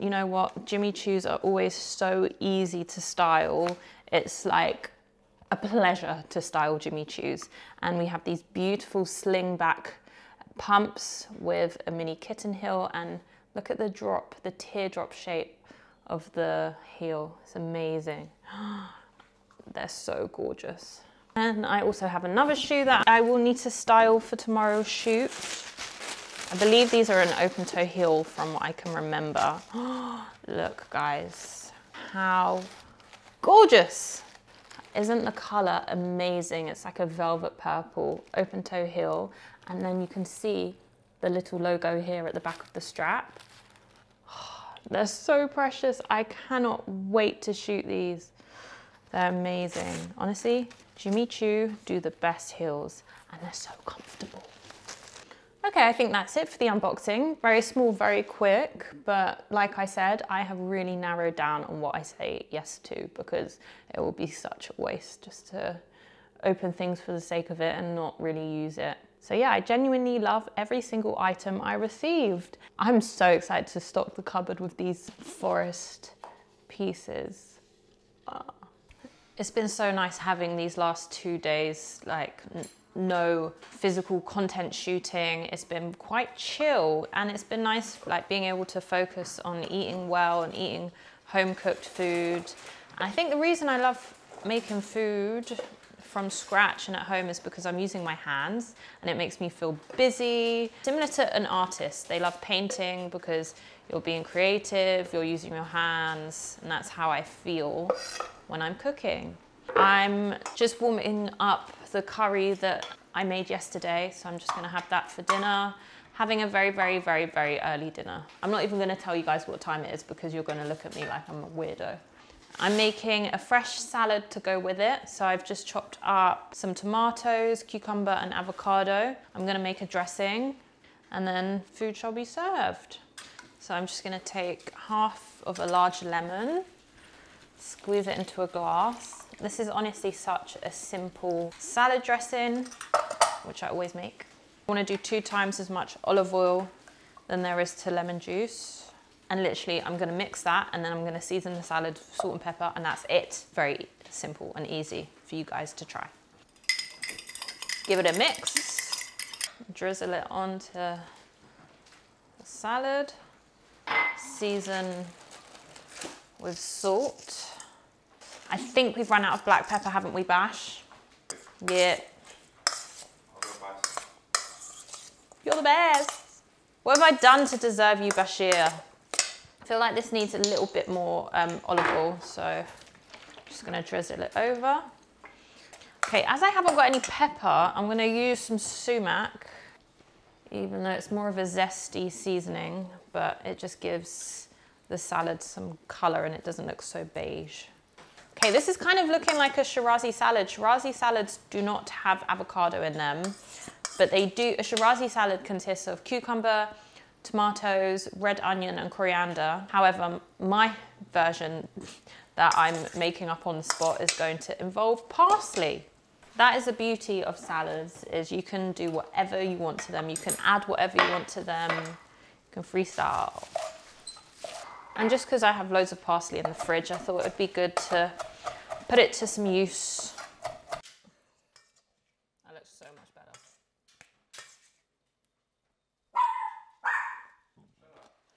you know what? Jimmy Choos are always so easy to style. It's like a pleasure to style Jimmy Choos. And we have these beautiful sling back pumps with a mini kitten heel and look at the drop, the teardrop shape of the heel. It's amazing. They're so gorgeous. And I also have another shoe that I will need to style for tomorrow's shoot. I believe these are an open toe heel from what I can remember. Look guys, how gorgeous. Isn't the color amazing? It's like a velvet purple open toe heel. And then you can see the little logo here at the back of the strap. They're so precious. I cannot wait to shoot these. They're amazing. Honestly, Jimmy Choo do the best heels and they're so comfortable. Okay, I think that's it for the unboxing. Very small, very quick, but like I said, I have really narrowed down on what I say yes to because it will be such a waste just to open things for the sake of it and not really use it. So yeah, I genuinely love every single item I received. I'm so excited to stock the cupboard with these forest pieces. Ah. It's been so nice having these last two days, like no physical content shooting. It's been quite chill and it's been nice like being able to focus on eating well and eating home cooked food. I think the reason I love making food from scratch and at home is because I'm using my hands and it makes me feel busy. Similar to an artist, they love painting because you're being creative, you're using your hands, and that's how I feel when I'm cooking. I'm just warming up the curry that I made yesterday, so I'm just gonna have that for dinner. Having a very, very, very, very early dinner. I'm not even gonna tell you guys what time it is because you're gonna look at me like I'm a weirdo. I'm making a fresh salad to go with it. So I've just chopped up some tomatoes, cucumber and avocado. I'm gonna make a dressing and then food shall be served. So I'm just gonna take half of a large lemon, squeeze it into a glass. This is honestly such a simple salad dressing, which I always make. I wanna do two times as much olive oil than there is to lemon juice. And literally I'm gonna mix that and then I'm gonna season the salad with salt and pepper and that's it. Very simple and easy for you guys to try. Give it a mix. Drizzle it onto the salad. Season with salt. I think we've run out of black pepper, haven't we, Bash? Yeah. You're the best. What have I done to deserve you, Bashir? I feel like this needs a little bit more um, olive oil, so I'm just gonna drizzle it over. Okay, as I haven't got any pepper, I'm gonna use some sumac, even though it's more of a zesty seasoning, but it just gives the salad some color and it doesn't look so beige. Okay, this is kind of looking like a Shirazi salad. Shirazi salads do not have avocado in them, but they do, a Shirazi salad consists of cucumber, tomatoes, red onion and coriander. However, my version that I'm making up on the spot is going to involve parsley. That is the beauty of salads, is you can do whatever you want to them. You can add whatever you want to them. You can freestyle. And just because I have loads of parsley in the fridge, I thought it would be good to put it to some use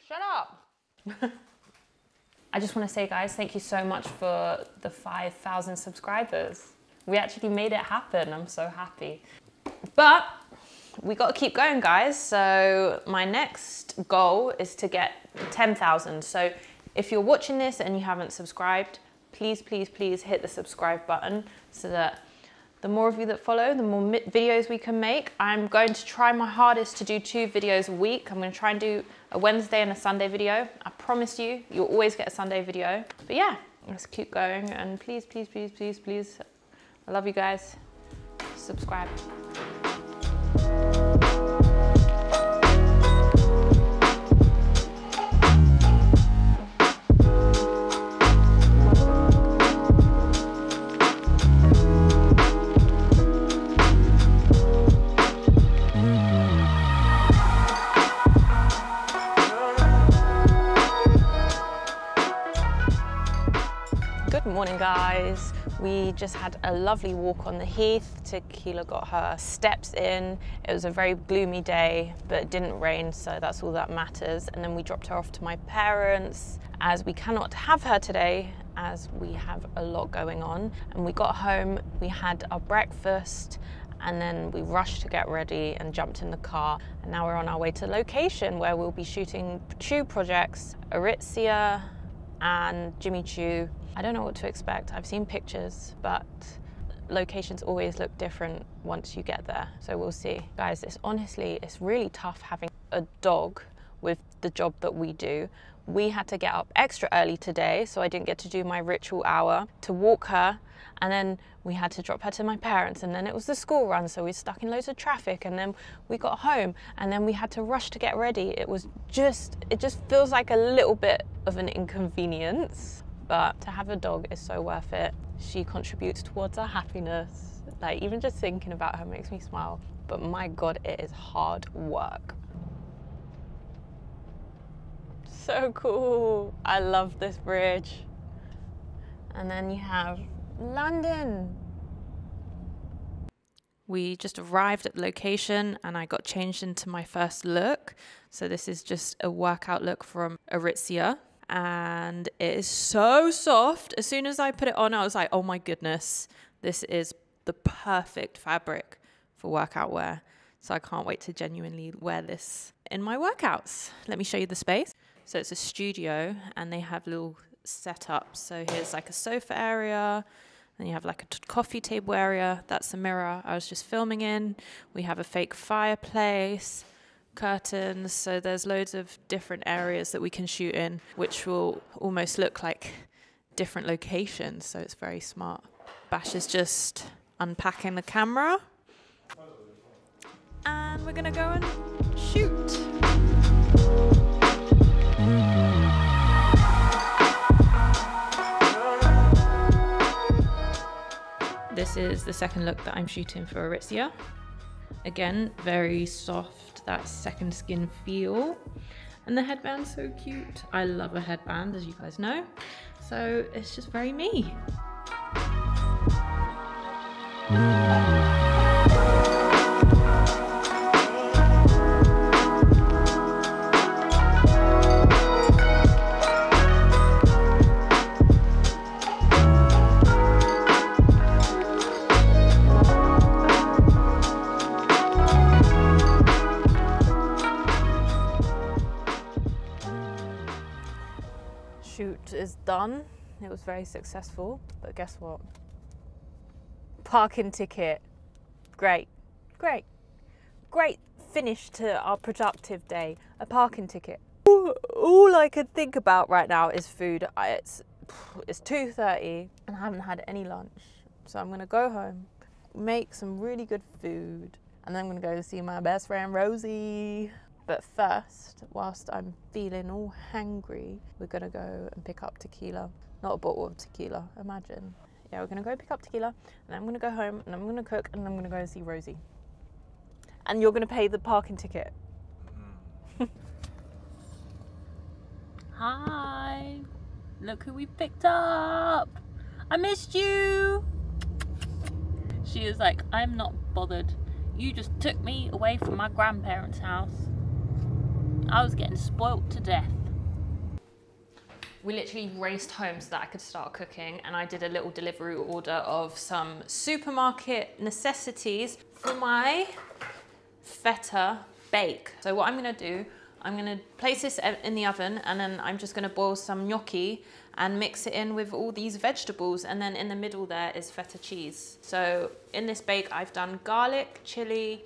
Shut up! I just want to say, guys, thank you so much for the 5,000 subscribers. We actually made it happen. I'm so happy. But we got to keep going, guys. So my next goal is to get 10,000. So if you're watching this and you haven't subscribed, please, please, please hit the subscribe button so that the more of you that follow, the more videos we can make. I'm going to try my hardest to do two videos a week. I'm going to try and do a Wednesday and a Sunday video. I promise you, you'll always get a Sunday video. But yeah, let's keep going. And please, please, please, please, please, I love you guys. Subscribe. Morning guys. We just had a lovely walk on the heath. Tequila got her steps in. It was a very gloomy day, but it didn't rain, so that's all that matters. And then we dropped her off to my parents as we cannot have her today as we have a lot going on. And we got home, we had our breakfast, and then we rushed to get ready and jumped in the car. And now we're on our way to location where we'll be shooting two projects, Aritzia and Jimmy Choo I don't know what to expect. I've seen pictures, but locations always look different once you get there. So we'll see. Guys, it's honestly, it's really tough having a dog with the job that we do we had to get up extra early today, so I didn't get to do my ritual hour to walk her. And then we had to drop her to my parents, and then it was the school run, so we stuck in loads of traffic. And then we got home, and then we had to rush to get ready. It was just, it just feels like a little bit of an inconvenience, but to have a dog is so worth it. She contributes towards our happiness. Like, even just thinking about her makes me smile. But my God, it is hard work so cool. I love this bridge. And then you have London. We just arrived at the location and I got changed into my first look. So this is just a workout look from Aritzia and it is so soft. As soon as I put it on, I was like, oh my goodness, this is the perfect fabric for workout wear. So I can't wait to genuinely wear this in my workouts. Let me show you the space. So it's a studio and they have little setups. So here's like a sofa area, and you have like a coffee table area. That's the mirror I was just filming in. We have a fake fireplace, curtains. So there's loads of different areas that we can shoot in, which will almost look like different locations. So it's very smart. Bash is just unpacking the camera. And we're gonna go and shoot. This is the second look that I'm shooting for Aritzia. Again, very soft, that second skin feel. And the headband's so cute. I love a headband, as you guys know. So it's just very me. Mm. Is done. It was very successful, but guess what? Parking ticket. Great, great, great finish to our productive day. A parking ticket. All, all I could think about right now is food. It's it's 2:30 and I haven't had any lunch, so I'm gonna go home, make some really good food, and then I'm gonna go see my best friend Rosie. But first, whilst I'm feeling all hangry, we're gonna go and pick up tequila. Not a bottle of tequila, imagine. Yeah, we're gonna go pick up tequila, and I'm gonna go home, and I'm gonna cook, and I'm gonna go and see Rosie. And you're gonna pay the parking ticket. Hi, look who we picked up. I missed you. She was like, I'm not bothered. You just took me away from my grandparents' house. I was getting spoilt to death. We literally raced home so that I could start cooking, and I did a little delivery order of some supermarket necessities for my feta bake. So, what I'm gonna do, I'm gonna place this in the oven, and then I'm just gonna boil some gnocchi and mix it in with all these vegetables, and then in the middle there is feta cheese. So, in this bake, I've done garlic, chili,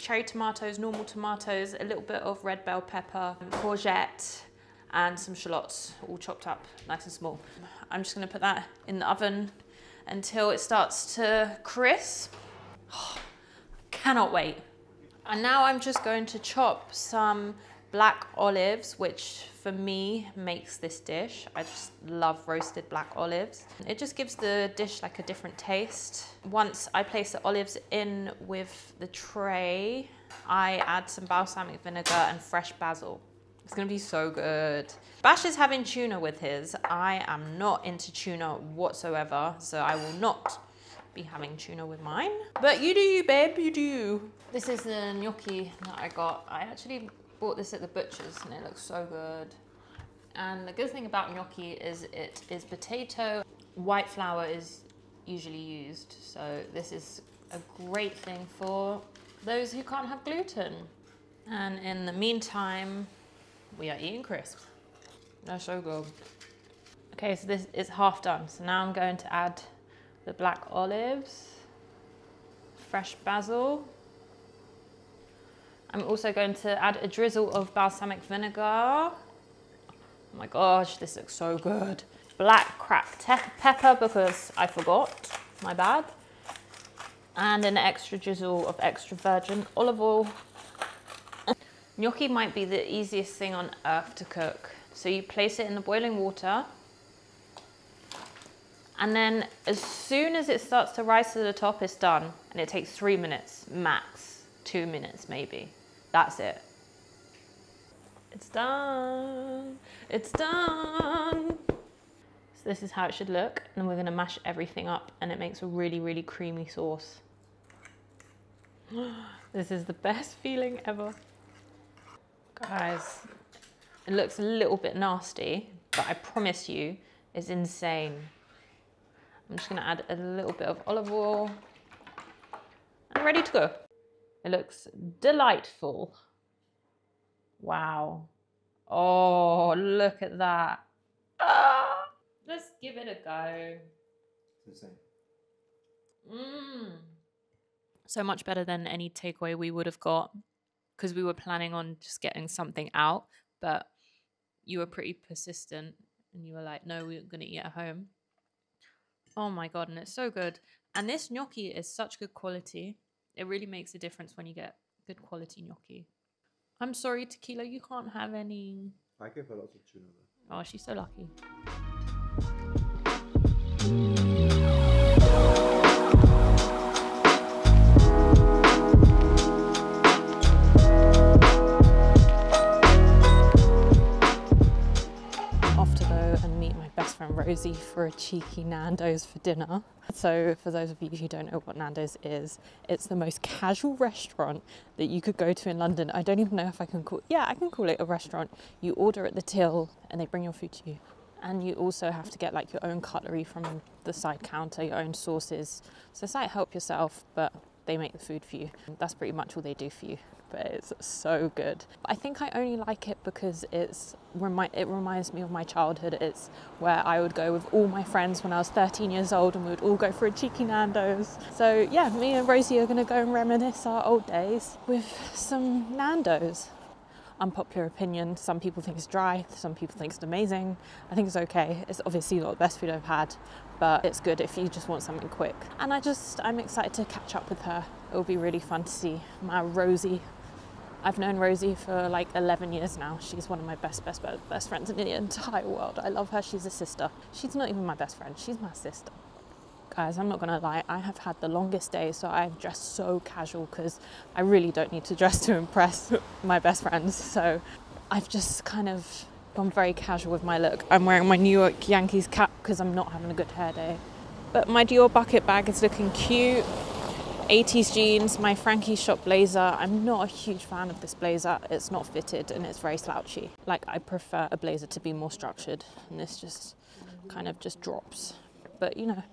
cherry tomatoes, normal tomatoes, a little bit of red bell pepper, courgette, and some shallots, all chopped up nice and small. I'm just gonna put that in the oven until it starts to crisp. Oh, cannot wait. And now I'm just going to chop some black olives, which for me makes this dish. I just love roasted black olives. It just gives the dish like a different taste. Once I place the olives in with the tray, I add some balsamic vinegar and fresh basil. It's gonna be so good. Bash is having tuna with his. I am not into tuna whatsoever, so I will not be having tuna with mine. But you do you, babe, you do. This is the gnocchi that I got. I actually bought this at the butcher's and it looks so good. And the good thing about gnocchi is it is potato. White flour is usually used. So this is a great thing for those who can't have gluten. And in the meantime, we are eating crisps. They're so good. Okay, so this is half done. So now I'm going to add the black olives, fresh basil, I'm also going to add a drizzle of balsamic vinegar. Oh my gosh, this looks so good. Black cracked pepper because I forgot, my bad. And an extra drizzle of extra virgin olive oil. Gnocchi might be the easiest thing on earth to cook. So you place it in the boiling water and then as soon as it starts to rise to the top, it's done. And it takes three minutes, max, two minutes maybe. That's it. It's done. It's done. So this is how it should look. And we're gonna mash everything up and it makes a really, really creamy sauce. This is the best feeling ever. Guys, it looks a little bit nasty, but I promise you, it's insane. I'm just gonna add a little bit of olive oil and ready to go. It looks delightful. Wow. Oh, look at that. Ah, let's give it a go. It's insane. Mmm. So much better than any takeaway we would have got because we were planning on just getting something out, but you were pretty persistent and you were like, no, we're going to eat at home. Oh my god, and it's so good. And this gnocchi is such good quality. It really makes a difference when you get good quality gnocchi. I'm sorry, Tequila, you can't have any. I give her lots of tuna though. Oh, she's so lucky. Rosie for a cheeky Nando's for dinner. So, for those of you who don't know what Nando's is, it's the most casual restaurant that you could go to in London. I don't even know if I can call yeah, I can call it a restaurant. You order at the till and they bring your food to you. And you also have to get like your own cutlery from the side counter, your own sauces. So it's like help yourself, but they make the food for you. That's pretty much all they do for you. But it's so good. I think I only like it because it's remi- it reminds me of my childhood. It's where I would go with all my friends when I was 13 years old and we would all go for a cheeky Nando's. So yeah, me and Rosie are gonna go and reminisce our old days with some Nando's. Unpopular opinion, some people think it's dry, some people think it's amazing. I think it's okay. It's obviously not the best food I've had, but it's good if you just want something quick. And I just, I'm excited to catch up with her. It will be really fun to see my Rosie. I've known Rosie for like 11 years now. She's one of my best, best, best, best friends in the entire world. I love her. She's a sister. She's not even my best friend. She's my sister. Guys, I'm not gonna lie, I have had the longest day, so I've dressed so casual because I really don't need to dress to impress my best friends. So I've just kind of gone very casual with my look. I'm wearing my New York Yankees cap because I'm not having a good hair day. But my Dior bucket bag is looking cute. 80s jeans, my Frankie shop blazer. I'm not a huge fan of this blazer. It's not fitted and it's very slouchy. Like I prefer a blazer to be more structured and this just kind of just drops. But you know,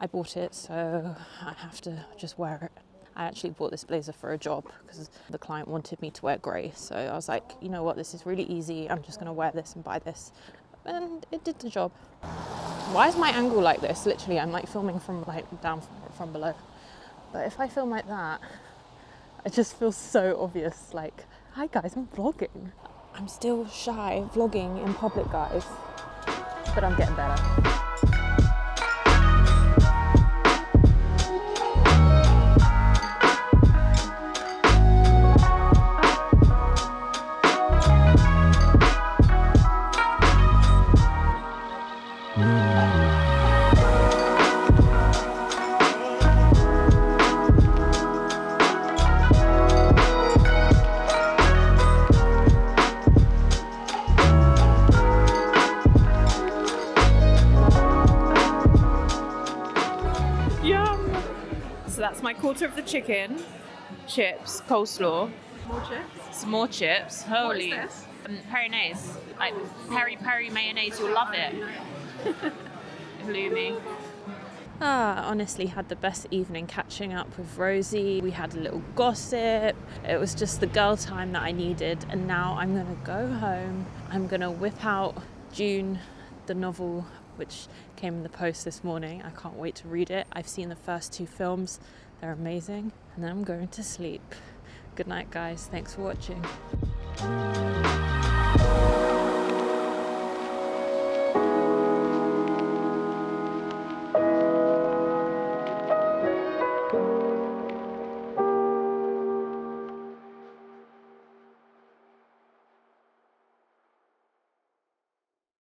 I bought it so I have to just wear it. I actually bought this blazer for a job because the client wanted me to wear grey. So I was like, you know what, this is really easy. I'm just going to wear this and buy this. And it did the job. Why is my angle like this? Literally, I'm like filming from like down from, from below. But if I film like that, it just feels so obvious. Like, hi guys, I'm vlogging. I'm still shy vlogging in public, guys, but I'm getting better. Chicken, chips, coleslaw, More chips. some more chips. Holy. this? Um, Perinaise. Like peri peri mayonnaise, you'll love it. Bloomy. Ah, honestly, had the best evening catching up with Rosie. We had a little gossip. It was just the girl time that I needed. And now I'm gonna go home. I'm gonna whip out Dune, the novel, which came in the post this morning. I can't wait to read it. I've seen the first two films, they're amazing. And then I'm going to sleep. Good night, guys. Thanks for watching.